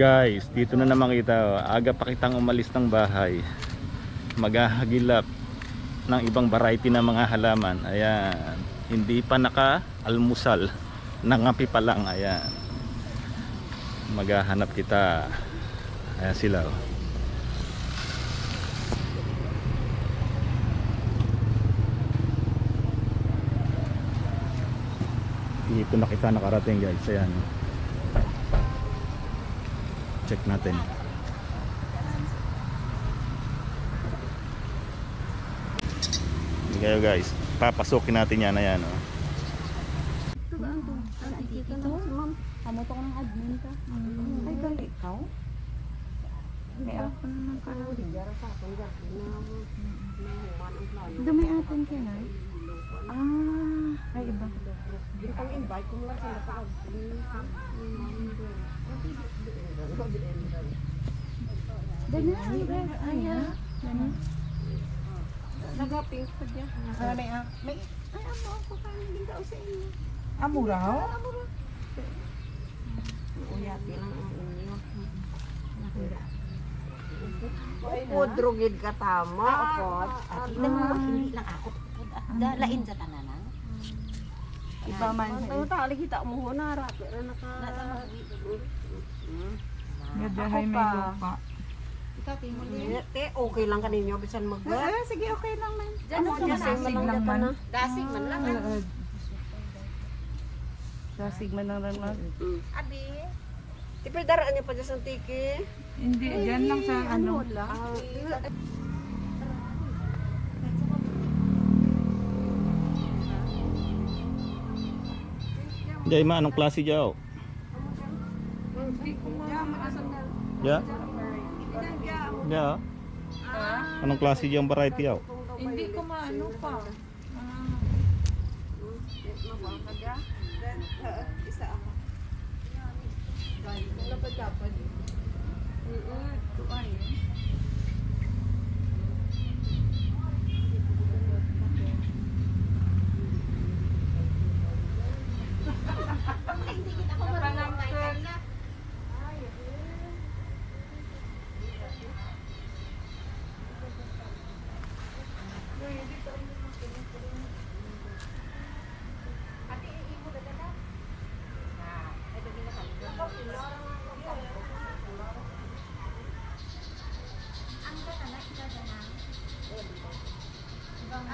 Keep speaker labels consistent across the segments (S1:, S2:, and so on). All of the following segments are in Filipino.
S1: Guys, dito na naman kita. oh. Aga pa kitang umalis ng bahay. Maghahagilap ng ibang variety ng mga halaman. Ayan. Hindi pa naka-almusal. Nangapi pa lang. Ayan. Maghahanap kita. Ayan sila. oh. Dito na kita nakarating guys. Ayan. Check natin. Hindi kayo guys. Papasukin natin yan. Ayan. Oh.
S2: Ito, ma'am. Amo to ko ng admin ka. Ay, gali ikaw? May ako naman ka. Dumi atin ka na. Ah, ay iba. Dali, ay, ay, ay,
S3: Nagaping pa dyan.
S2: Ah, may, ah, may, ay, amo ako kanin din daw sa inyo.
S3: Amuraw?
S2: Uyati lang ang inyo.
S3: Pudrugid ka tama. Opot.
S2: Ah,
S4: Ito mo, hindi lang ako. Dalain sa tananan.
S2: Iba man.
S3: Ang tali kita mo na rapi na naka.
S2: Gadahay may lupa.
S3: Te, okay lang kaninyo bisan mag
S2: Ah, sige, okay lang man.
S4: Diyan
S3: Ano kasi
S4: dasig lang
S3: man.
S4: Dasig man lang.
S2: Dasig man lang lang.
S4: Abi.
S3: Tipay daraan niya pa dyan sa tiki.
S2: Hindi, dyan lang sa ano.
S3: Ah,
S1: Jay ma, anong klase dyaw? Yeah? Yeah? Anong klase diyang variety yaw?
S2: Hindi ko maano pa.
S3: Isa ako. Wala pa dapat.
S1: Vâng,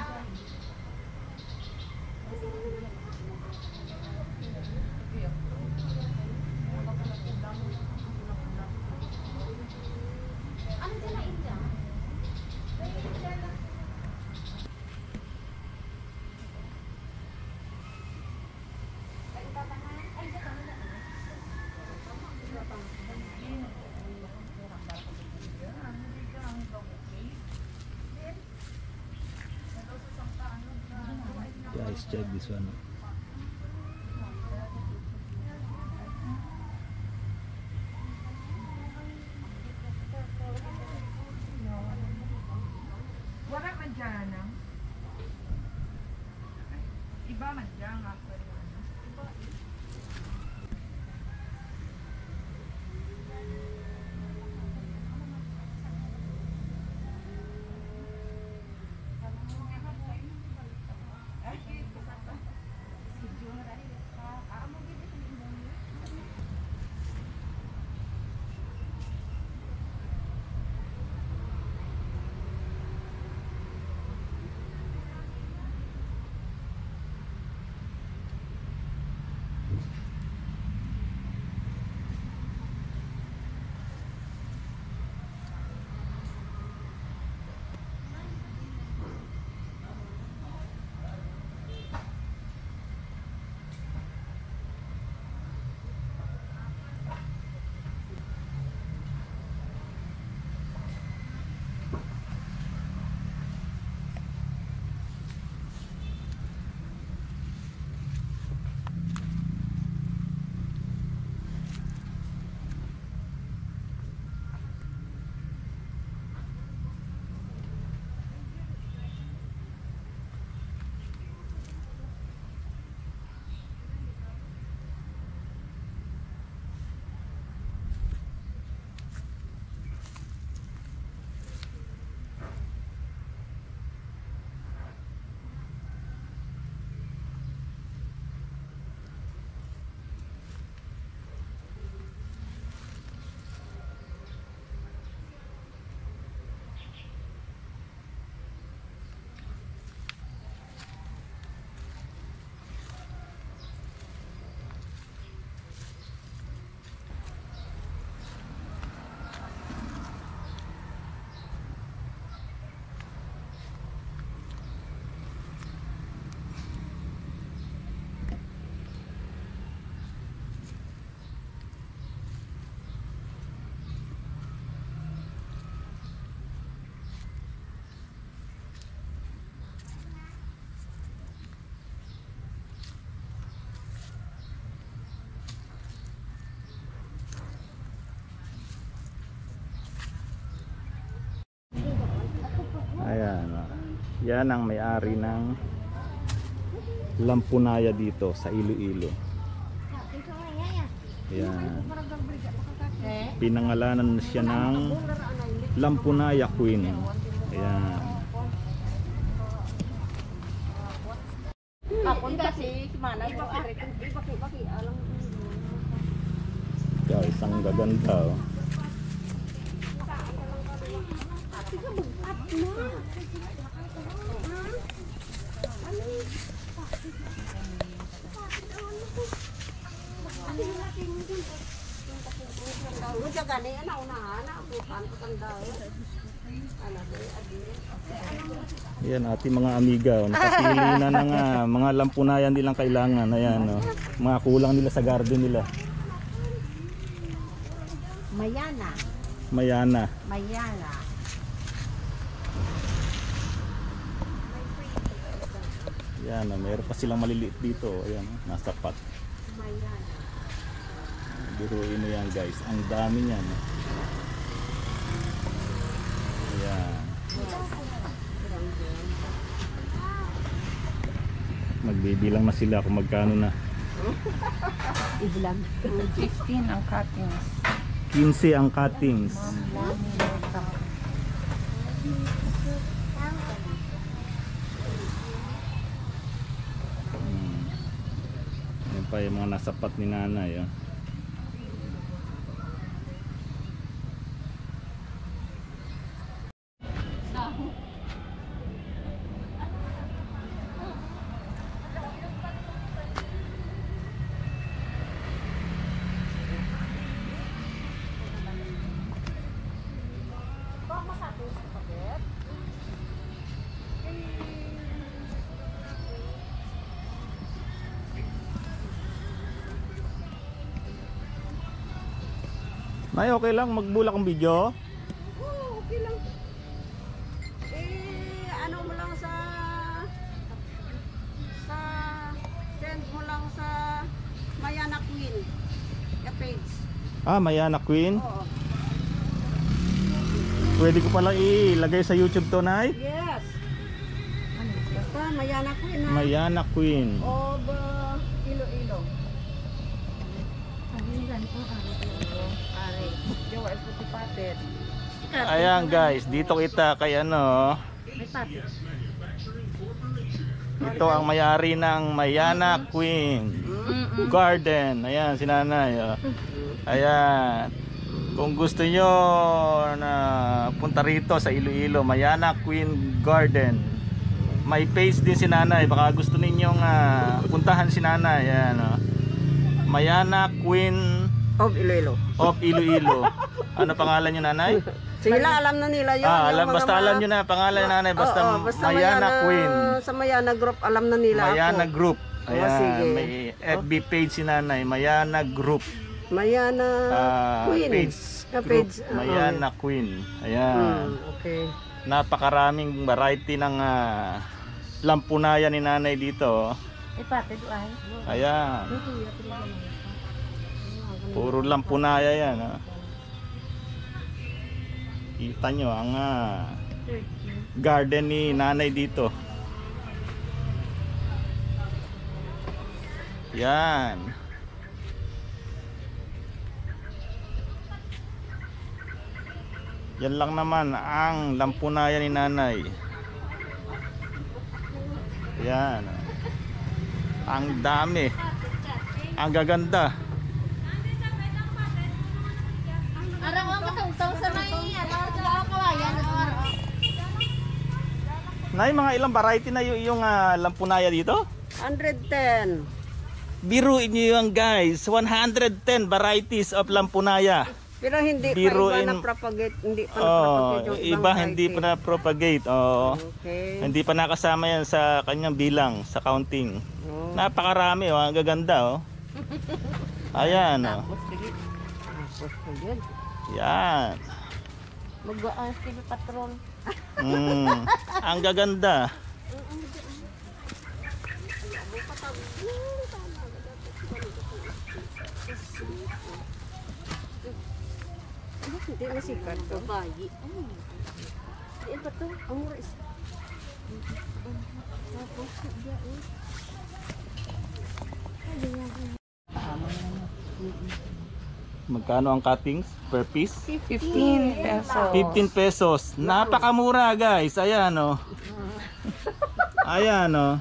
S1: Guys, check this one.
S2: Wala man dyan ah. Iba man ah.
S1: Yan ang may-ari ng Lampunaya dito sa Iloilo. Yan. Pinangalanan siya ng Lampunaya Queen. Ayan. Guys, ang gaganda oh.
S3: Ano na bukan patanda. Ana dai adi.
S1: Yan ating mga amiga, oh, nakapili na ng ah, mga lampunayan nilang kailangan. Ayan, oh. mga kulang nila sa garden nila.
S3: Mayana,
S1: Mayana.
S3: Mayana.
S1: Yan, oh, mayroon pa silang maliliit dito. Ayan, oh, nasa pot.
S3: Mayana.
S1: Biruin mo yan guys. Ang dami niyan. oh. Ayan. Magbibilang na sila kung magkano na.
S3: Iblang.
S2: 15 ang cuttings.
S1: 15 ang cuttings. Hmm. Yan pa yung mga nasa pot ni nanay. Oh. Nay, okay lang magbulak ang video?
S3: Oh, okay lang. Eh, ano mo lang sa sa send mo lang sa Mayana Queen. Ya page.
S1: Ah, Mayana Queen.
S3: Oo.
S1: Pwede ko palang ilagay sa YouTube to, Nay?
S3: Yes. Basta Mayana Queen ha.
S1: Mayana Queen.
S3: of uh, Iloilo. Ari. Jawa is puti patet.
S1: Ayan guys, dito kita kay ano. Ito ang mayari ng Mayana Queen Garden. Ayan, si nanay. oh. Ayan. Kung gusto nyo na punta rito sa Iloilo, Mayana Queen Garden. May page din si nanay. Baka gusto ninyong ah, puntahan si nanay. Ayan, oh. Mayana Queen
S3: Of Iloilo.
S1: of Iloilo. Ano pangalan nyo nanay?
S3: Sila alam na nila yun.
S1: Ah, alam, basta alam nyo na pangalan ni nanay. Basta,
S3: Oo, basta
S1: Mayana Queen.
S3: Sa Mayana Group, alam na nila
S1: Mayana
S3: ako.
S1: Group.
S3: Oh,
S1: Ayan,
S3: sige.
S1: may FB page si nanay. Mayana Group.
S3: Mayana
S1: Ah,
S3: Queen.
S1: page. Group.
S3: page, oo.
S1: Mayana Queen. Ayan.
S3: Hmm, okay.
S1: Napakaraming variety ng ah, lampunaya ni nanay dito.
S3: Eh, pati doon.
S1: Ayan. Puro lampunaya yan. ah. Kita nyo ang ah, garden ni nanay dito. Yan. Yan lang naman ang lampunaya ni nanay. Yan. Ang dami. Ang gaganda.
S4: Arang ang katungtong sa may ano sa kawayan.
S1: Nay, mga ilang variety na yung, yung ah, lampunaya dito?
S3: 110.
S1: Biruin nyo yung guys, 110 varieties of lampunaya.
S3: Pero hindi
S1: Biruin-
S3: pa iba na propagate, hindi pa
S1: Oh,
S3: na-propagate yung ibang
S1: iba hindi pa na propagate. Oh.
S3: Okay.
S1: Hindi pa nakasama yan sa kanyang bilang, sa counting.
S3: Oh.
S1: Napakarami, oh. ang gaganda. Oh. Ayan. Oh. Yan.
S4: Mag-aan si patrol.
S1: Mm, ang gaganda.
S3: Hindi na sikat to.
S4: Bayi.
S3: Ano ba to? Ang mura is
S1: Magkano ang cuttings per piece?
S2: 15 pesos.
S1: 15 pesos. Napakamura guys. Ayan oh. Ayan oh.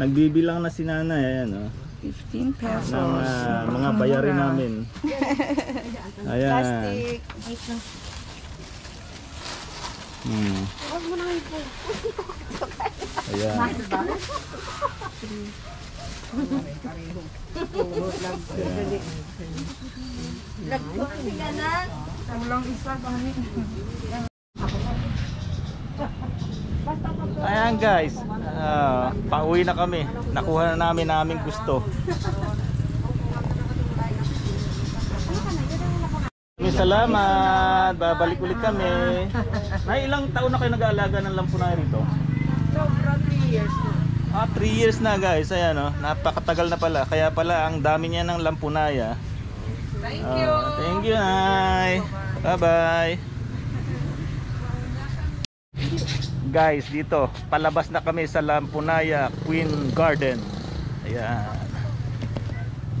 S1: Nagbibilang na si nanay. Ayan oh.
S2: 15 pesos.
S1: Ng ah, mga bayarin namin. Ayan.
S2: Plastic.
S1: Hmm. Ayan. Ayan guys, ah, pauwi na kami. Nakuha na namin naming gusto. Maraming Salamat. Babalik ulit kami. Nay, ilang taon na kayo nag-aalaga ng lampunay rito?
S3: Sobra 3 years na.
S1: Ah, 3 years na guys. Ayan oh. Napakatagal na pala. Kaya pala ang dami niya ng lampunaya.
S3: Thank
S1: Ah, thank you, Nay. Bye-bye. Guys, dito, palabas na kami sa Lampunaya Queen Garden. Ayan.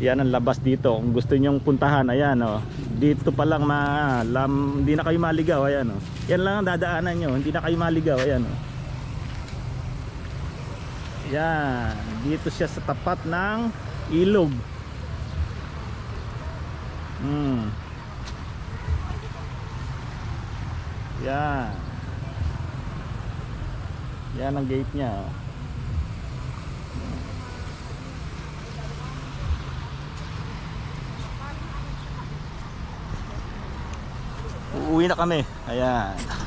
S1: Yan ang labas dito. Kung gusto nyong puntahan, ayan oh. Dito pa lang ma lam, hindi na kayo maligaw, ayan oh. Yan lang ang dadaanan nyo, hindi na kayo maligaw, ayan oh. Yan, dito siya sa tapat ng ilog. Hmm. Yan. Yan ang gate niya. oh. Uuwi na kami. Ayan.